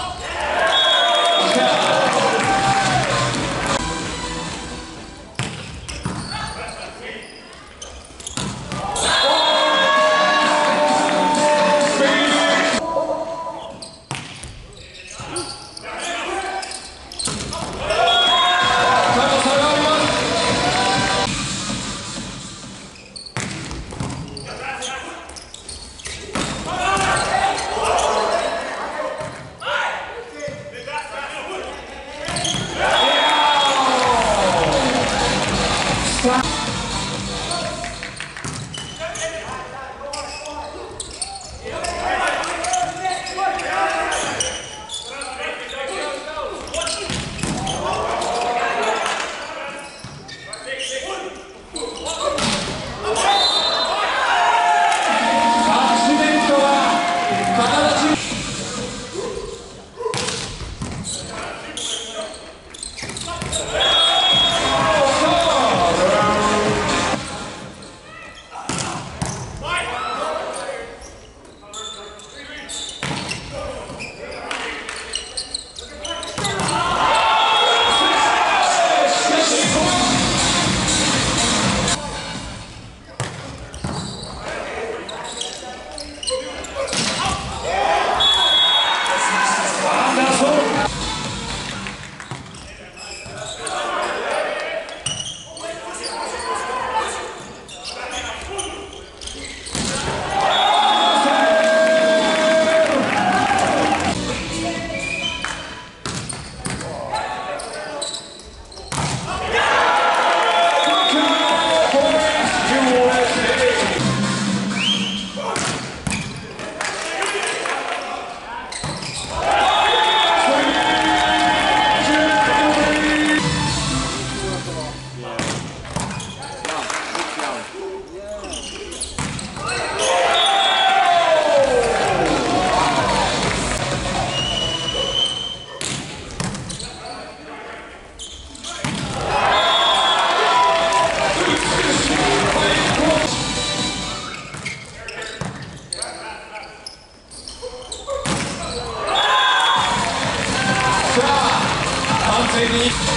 Okay. unique